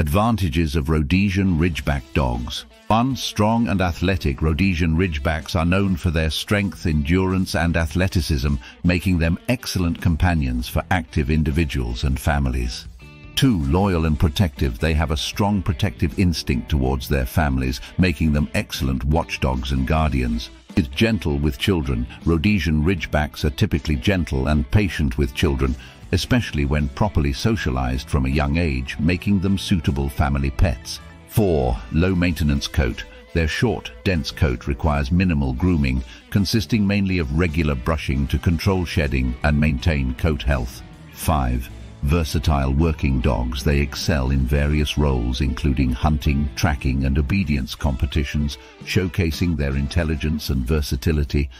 Advantages of Rhodesian Ridgeback dogs. 1. Strong and athletic Rhodesian Ridgebacks are known for their strength, endurance and athleticism, making them excellent companions for active individuals and families. 2. Loyal and protective, they have a strong protective instinct towards their families, making them excellent watchdogs and guardians. Is gentle with children, Rhodesian Ridgebacks are typically gentle and patient with children, especially when properly socialized from a young age, making them suitable family pets. 4. Low maintenance coat. Their short, dense coat requires minimal grooming, consisting mainly of regular brushing to control shedding and maintain coat health. 5. Versatile working dogs, they excel in various roles including hunting, tracking and obedience competitions, showcasing their intelligence and versatility